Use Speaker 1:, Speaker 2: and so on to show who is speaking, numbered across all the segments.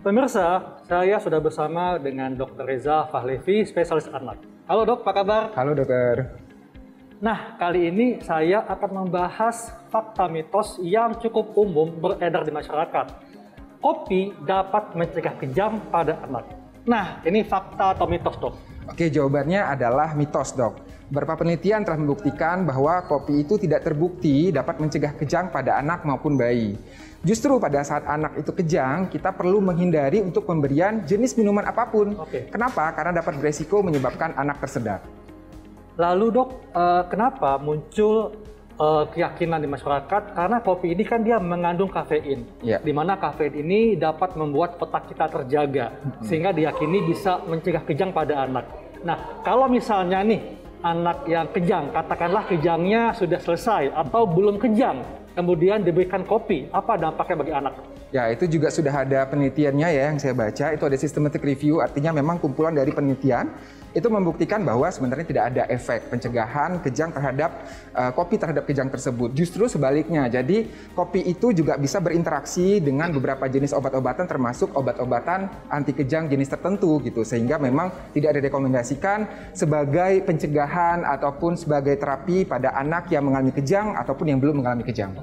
Speaker 1: Pemirsa, saya sudah bersama dengan Dr. Reza Fahlevi, spesialis anak. Halo dok, apa kabar?
Speaker 2: Halo dokter.
Speaker 1: Nah, kali ini saya akan membahas fakta mitos yang cukup umum beredar di masyarakat. Kopi dapat mencegah kejang pada anak. Nah, ini fakta atau mitos dok?
Speaker 2: Oke, jawabannya adalah mitos dok. Beberapa penelitian telah membuktikan bahwa kopi itu tidak terbukti dapat mencegah kejang pada anak maupun bayi. Justru pada saat anak itu kejang, kita perlu menghindari untuk pemberian jenis minuman apa pun.
Speaker 1: Oke.
Speaker 2: Kenapa? Karena dapat beresiko menyebabkan anak tersedak.
Speaker 1: Lalu dok, eh, kenapa muncul eh, keyakinan di masyarakat? Karena kopi ini kan dia mengandung kafein,
Speaker 2: Ya.
Speaker 1: di mana kafein ini dapat membuat otak kita terjaga, sehingga diyakini bisa mencegah kejang pada anak. Nah, kalau misalnya nih anak yang kejang, katakanlah kejangnya sudah selesai atau belum kejang, kemudian diberikan kopi, apa dampaknya bagi anak?
Speaker 2: Ya, itu juga sudah ada penelitiannya ya yang saya baca. Itu ada systematic review, artinya memang kumpulan dari penelitian itu membuktikan bahwa sebenarnya tidak ada efek pencegahan kejang terhadap uh, kopi terhadap kejang tersebut. Justru sebaliknya. Jadi kopi itu juga bisa berinteraksi dengan beberapa jenis obat-obatan termasuk obat-obatan anti kejang jenis tertentu gitu. Sehingga memang tidak direkomendasikan sebagai pencegahan ataupun sebagai terapi pada anak yang mengalami kejang ataupun yang belum mengalami kejang.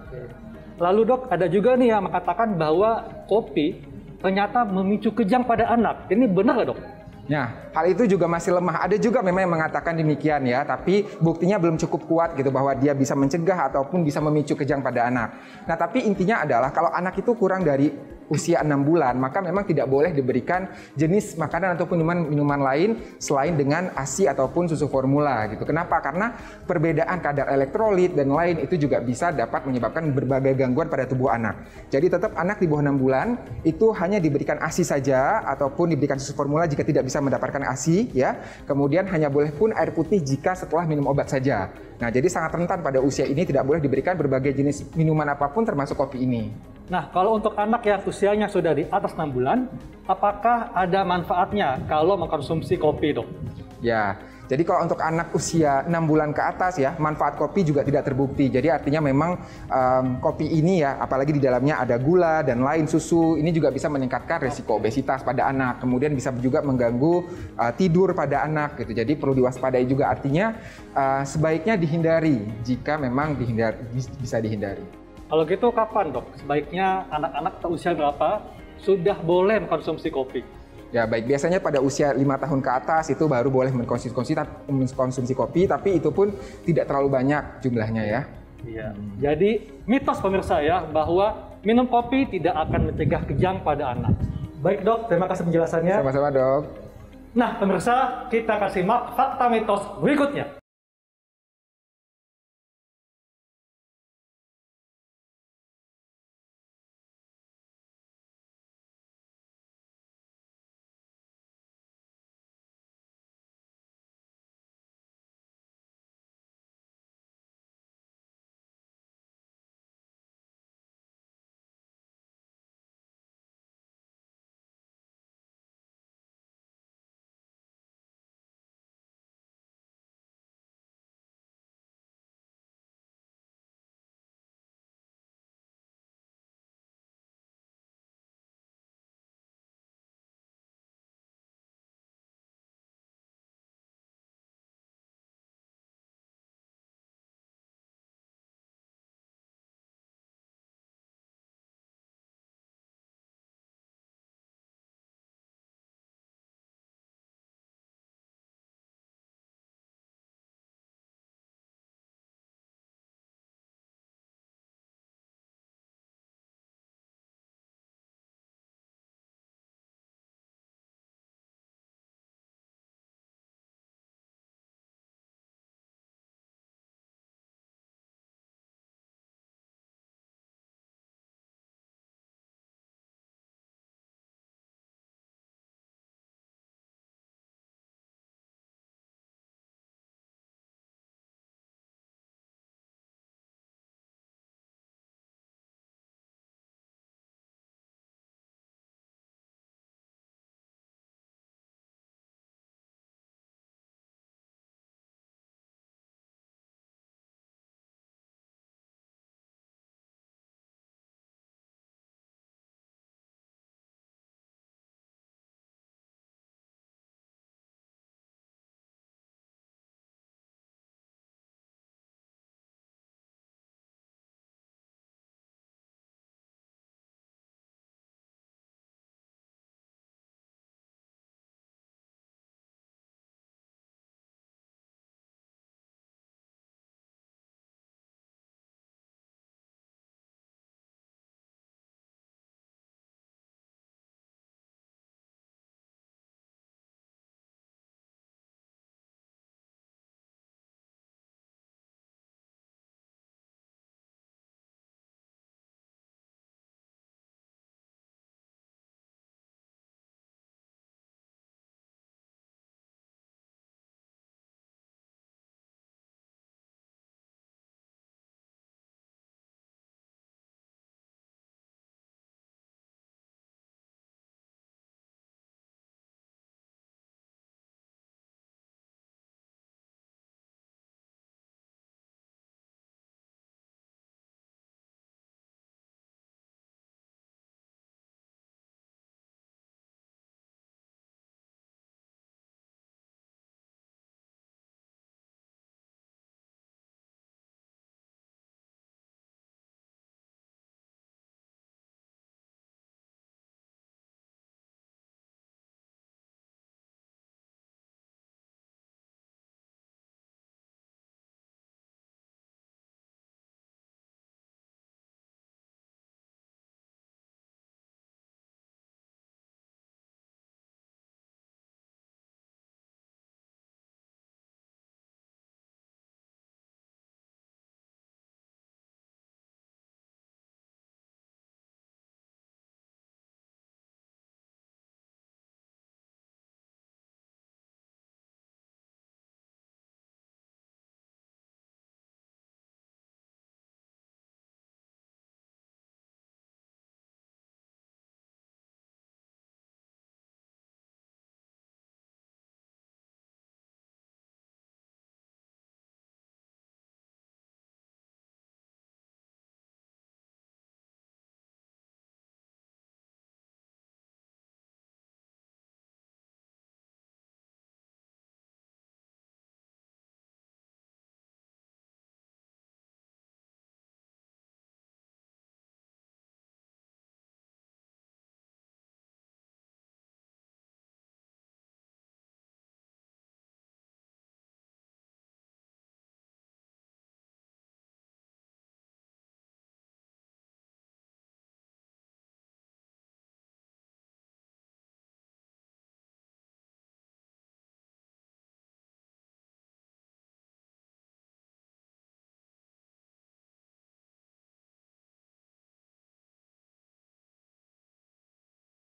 Speaker 1: Lalu dok, ada juga nih yang mengatakan bahwa kopi ternyata memicu kejang pada anak. Ini benar nggak dok?
Speaker 2: Nah, hal itu juga masih lemah. Ada juga memang yang mengatakan demikian ya, tapi buktinya belum cukup kuat gitu bahwa dia bisa mencegah ataupun bisa memicu kejang pada anak. Nah, tapi intinya adalah kalau anak itu kurang dari usia 6 bulan, maka memang tidak boleh diberikan jenis makanan ataupun minuman minuman lain selain dengan ASI ataupun susu formula gitu. Kenapa? Karena perbedaan kadar elektrolit dan lain itu juga bisa dapat menyebabkan berbagai gangguan pada tubuh anak. Jadi tetap anak di bawah 6 bulan itu hanya diberikan ASI saja ataupun diberikan susu formula jika tidak bisa mendapatkan ASI ya. Kemudian hanya boleh pun air putih jika setelah minum obat saja. Nah, jadi sangat rentan pada usia ini tidak boleh diberikan berbagai jenis minuman apa pun termasuk kopi ini.
Speaker 1: Nah, kalau untuk anak yang usianya sudah di atas 6 bulan, apakah ada manfaatnya kalau mengkonsumsi kopi, dok?
Speaker 2: Ya, jadi kalau untuk anak usia 6 bulan ke atas ya, manfaat kopi juga tidak terbukti. Jadi artinya memang um, kopi ini ya, apalagi di dalamnya ada gula dan lain susu, ini juga bisa meningkatkan resiko obesitas pada anak. Kemudian bisa juga mengganggu uh, tidur pada anak gitu. Jadi perlu diwaspadai juga artinya uh, sebaiknya dihindari jika memang dihindari bisa dihindari.
Speaker 1: Kalau gitu kapan, dok? Sebaiknya anak-anak usia berapa sudah boleh mengkonsumsi kopi?
Speaker 2: Ya baik, biasanya pada usia lima tahun ke atas itu baru boleh mengkonsumsi, mengkonsumsi kopi, tapi itu pun tidak terlalu banyak jumlahnya ya.
Speaker 1: Iya. Jadi mitos pemirsa ya bahwa minum kopi tidak akan mencegah kejang pada anak. Baik dok, terima kasih penjelasannya.
Speaker 2: Sama-sama dok.
Speaker 1: Nah pemirsa, kita kasih simak fakta mitos berikutnya.